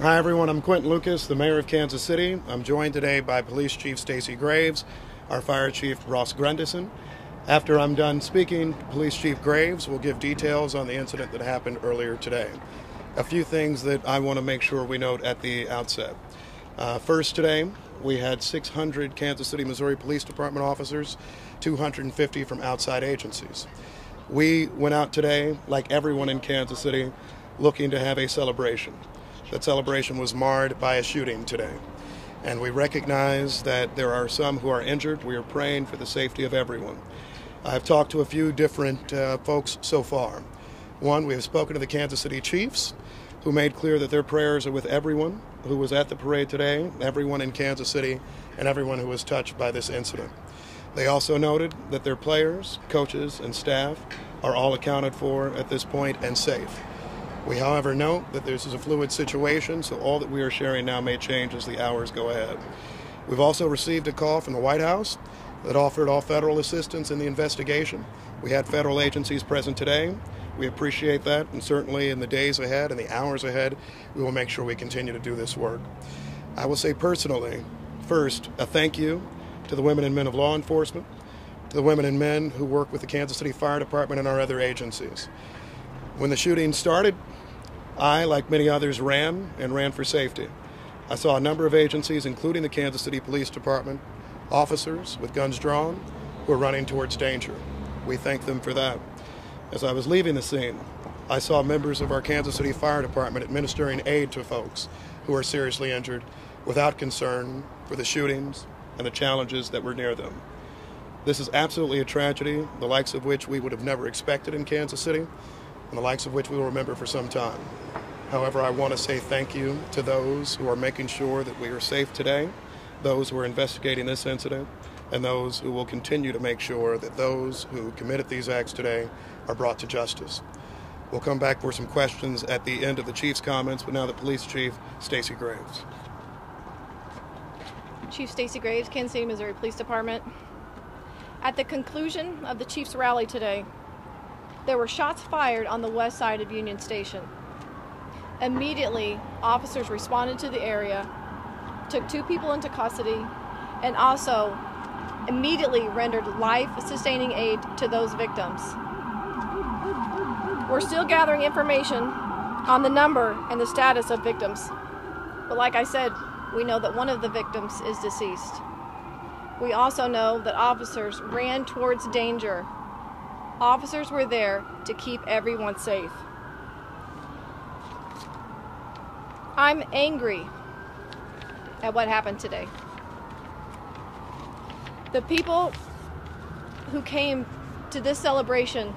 Hi, everyone. I'm Quinton Lucas, the mayor of Kansas City. I'm joined today by Police Chief Stacey Graves, our Fire Chief Ross Grundyson. After I'm done speaking, Police Chief Graves will give details on the incident that happened earlier today. A few things that I want to make sure we note at the outset. Uh, first, today, we had 600 Kansas City, Missouri Police Department officers, 250 from outside agencies. We went out today, like everyone in Kansas City, looking to have a celebration. That celebration was marred by a shooting today. And we recognize that there are some who are injured. We are praying for the safety of everyone. I've talked to a few different uh, folks so far. One, we have spoken to the Kansas City Chiefs, who made clear that their prayers are with everyone who was at the parade today, everyone in Kansas City, and everyone who was touched by this incident. They also noted that their players, coaches, and staff are all accounted for at this point and safe. We, however, note that this is a fluid situation, so all that we are sharing now may change as the hours go ahead. We've also received a call from the White House that offered all federal assistance in the investigation. We had federal agencies present today. We appreciate that, and certainly in the days ahead and the hours ahead, we will make sure we continue to do this work. I will say personally, first, a thank you to the women and men of law enforcement, to the women and men who work with the Kansas City Fire Department and our other agencies. When the shooting started, I, like many others, ran and ran for safety. I saw a number of agencies, including the Kansas City Police Department, officers with guns drawn who were running towards danger. We thank them for that. As I was leaving the scene, I saw members of our Kansas City Fire Department administering aid to folks who are seriously injured without concern for the shootings and the challenges that were near them. This is absolutely a tragedy, the likes of which we would have never expected in Kansas City and the likes of which we will remember for some time. However, I want to say thank you to those who are making sure that we are safe today, those who are investigating this incident, and those who will continue to make sure that those who committed these acts today are brought to justice. We'll come back for some questions at the end of the Chief's comments, but now the Police Chief, Stacey Graves. Chief Stacey Graves, Kansas City, Missouri Police Department. At the conclusion of the Chiefs rally today, there were shots fired on the west side of Union Station. Immediately, officers responded to the area, took two people into custody, and also immediately rendered life sustaining aid to those victims. We're still gathering information on the number and the status of victims. But like I said, we know that one of the victims is deceased. We also know that officers ran towards danger Officers were there to keep everyone safe. I'm angry at what happened today. The people who came to this celebration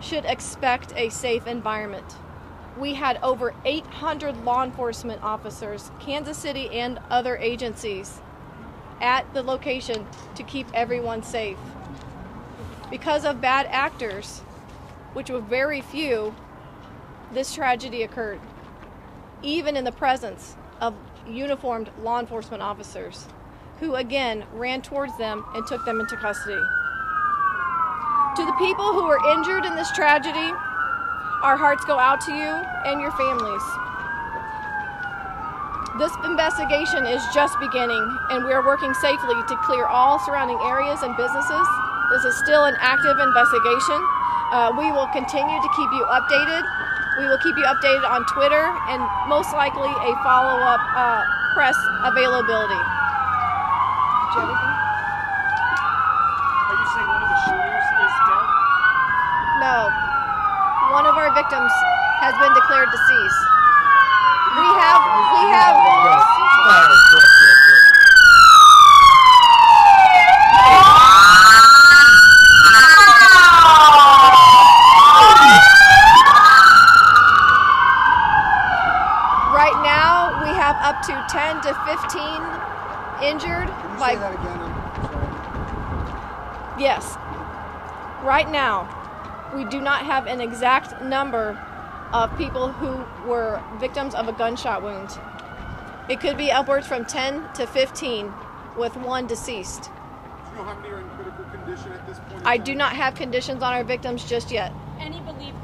should expect a safe environment. We had over 800 law enforcement officers, Kansas City and other agencies, at the location to keep everyone safe because of bad actors, which were very few, this tragedy occurred, even in the presence of uniformed law enforcement officers, who again ran towards them and took them into custody. To the people who were injured in this tragedy, our hearts go out to you and your families. This investigation is just beginning, and we are working safely to clear all surrounding areas and businesses this is still an active investigation. Uh, we will continue to keep you updated. We will keep you updated on Twitter and most likely a follow up uh, press availability. Are you saying one of the shooters is dead? No. One of our victims has been declared deceased. We have, we have. up to 10 to 15 injured. like, that again? Yes. Right now, we do not have an exact number of people who were victims of a gunshot wound. It could be upwards from 10 to 15, with one deceased. Do you know how many are in critical condition at this point? I do not have conditions on our victims just yet. Any believed to be children?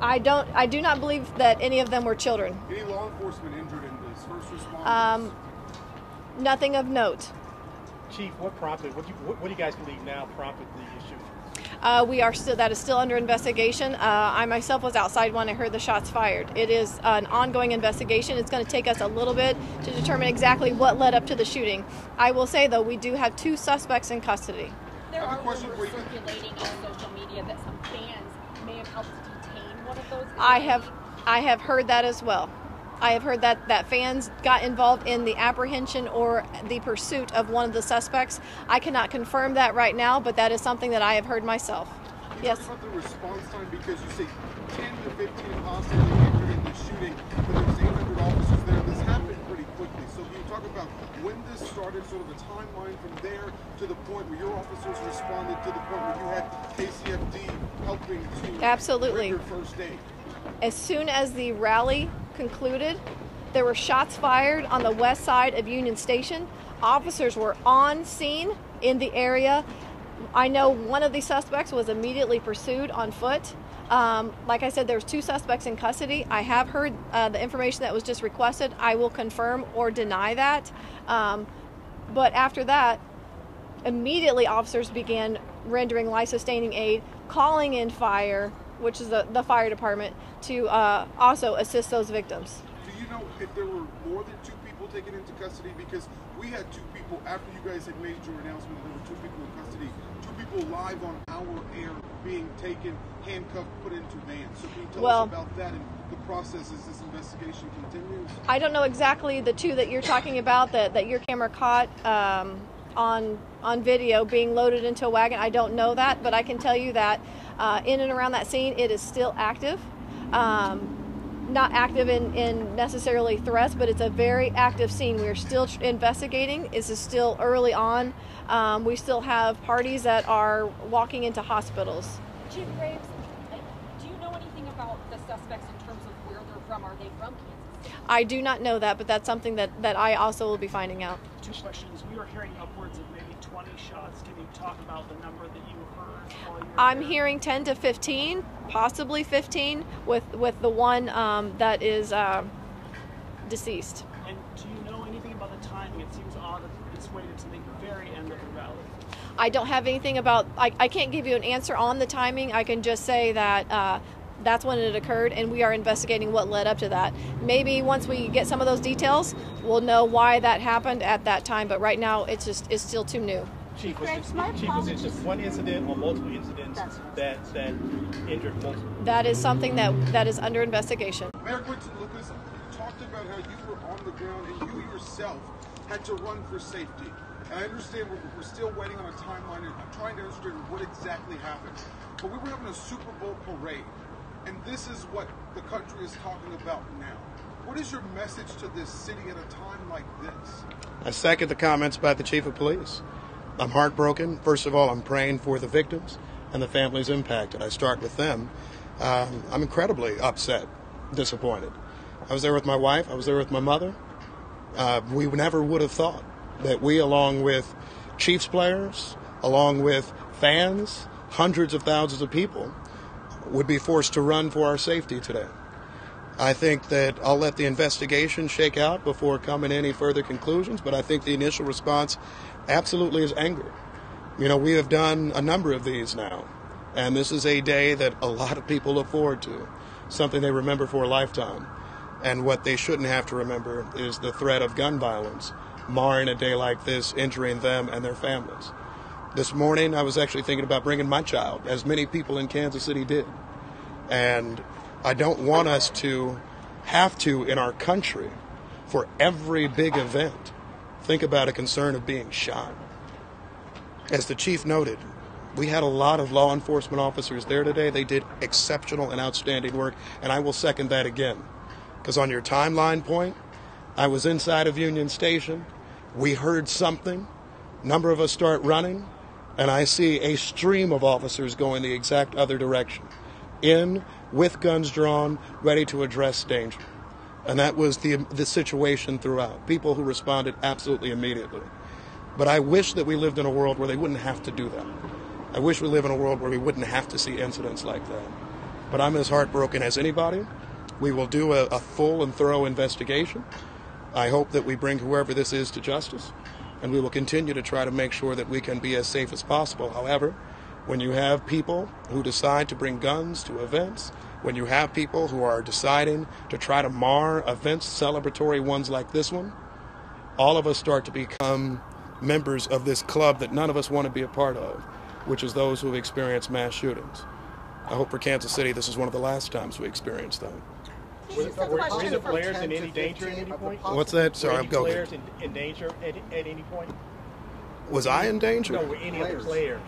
I don't. I do not believe that any of them were children. Any law enforcement injured in this? First response? Um, nothing of note. Chief, what prompted? What do you, what, what do you guys believe now prompted the issue? Uh, we are still that is still under investigation. Uh, I myself was outside when I heard the shots fired. It is an ongoing investigation. It's going to take us a little bit to determine exactly what led up to the shooting. I will say though, we do have two suspects in custody. There I have a are question rumors circulating on social media that some fans may have helped I have I have heard that as well. I have heard that, that fans got involved in the apprehension or the pursuit of one of the suspects. I cannot confirm that right now, but that is something that I have heard myself. Can you Yes. talk about the response time because you say 10 to 15 possibly injured in this shooting, but there's 800 officers there. This happened pretty quickly. So can you talk about when this started, sort of the timeline from there to the point where your officers responded to the point where you had KCFD helping to Absolutely. first aid? As soon as the rally concluded, there were shots fired on the west side of Union Station. Officers were on scene in the area. I know one of the suspects was immediately pursued on foot. Um, like I said, there's two suspects in custody. I have heard uh, the information that was just requested. I will confirm or deny that. Um, but after that, immediately officers began rendering life-sustaining aid, calling in fire, which is the, the fire department, to uh, also assist those victims. Do you know if there were more than two people taken into custody? Because we had two people after you guys had made your announcement. There were two people in custody. Two people live on our air being taken, handcuffed, put into vans. So can you tell Well- us about that and the process as this investigation continues? I don't know exactly the two that you're talking about that, that your camera caught um, on on video being loaded into a wagon. I don't know that, but I can tell you that uh, in and around that scene, it is still active. Um, not active in, in necessarily threats, but it's a very active scene. We're still tr- investigating. This is still early on. Um, we still have parties that are walking into hospitals. Chief Graves, do you know anything about the suspects in terms of where they're from? Are they from Kansas City? I do not know that, but that's something that, that I also will be finding out. Two questions. We were hearing upwards of maybe 20 shots. Can you talk about the number that you heard while I'm there? hearing 10 to 15, possibly 15, with with the one um, that is um deceased. And do you know anything about the timing? It seems odd that it's waited to the very end of the rally. I don't have anything about. I, I can't give you an answer on the timing. I can just say that. Uh, that's when it occurred, and we are investigating what led up to that. Maybe once we get some of those details, we'll know why that happened at that time. But right now, it's just it's still too new. Chief, was, Graves, it, my Chief, was it just one incident or multiple incidents that, that injured multiple? That is something that that is under investigation. Mayor Quinton Lucas, you talked about how you were on the ground and you yourself had to run for safety. And I understand we're, we're still waiting on a timeline and I'm trying to understand what exactly happened. But we were having a Super Bowl parade, and this is what the country is talking about now. What is your message to this city at a time like this? I second the comments by the chief of police. I'm heartbroken. First of all, I'm praying for the victims and the families impacted. I start with them. Um, I'm incredibly upset, disappointed. I was there with my wife. I was there with my mother. Uh, we never would have thought that we, along with Chiefs players, along with fans, hundreds of thousands of people, would be forced to run for our safety today. I think that I'll let the investigation shake out before coming to any further conclusions, but I think the initial response absolutely is anger. You know, we have done a number of these now, and this is a day that a lot of people look forward to, something they remember for a lifetime. And what they shouldn't have to remember is the threat of gun violence marring a day like this, injuring them and their families. This morning, I was actually thinking about bringing my child, as many people in Kansas City did. And I don't want us to have to, in our country, for every big event, think about a concern of being shot. As the chief noted, we had a lot of law enforcement officers there today. They did exceptional and outstanding work, and I will second that again. Because on your timeline point, I was inside of Union Station. We heard something. Number of us start running, and I see a stream of officers going the exact other direction. In, with guns drawn, ready to address danger. And that was the, the situation throughout. People who responded absolutely immediately. But I wish that we lived in a world where they wouldn't have to do that. I wish we live in a world where we wouldn't have to see incidents like that. but I'm as heartbroken as anybody. We will do a, a full and thorough investigation. I hope that we bring whoever this is to justice, and we will continue to try to make sure that we can be as safe as possible. However, when you have people who decide to bring guns to events, when you have people who are deciding to try to mar events, celebratory ones like this one, all of us start to become members of this club that none of us want to be a part of, which is those who have experienced mass shootings. I hope for Kansas City this is one of the last times we experience them. Were, Just were any the players in any danger at any point? What's that? Sorry, Were I'm any going. players in, in danger at, at any point? Was I in danger? No, were any of the Players.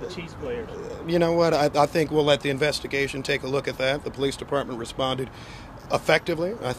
The Chiefs players? Uh, you know what? I, I think we'll let the investigation take a look at that. The police department responded effectively. I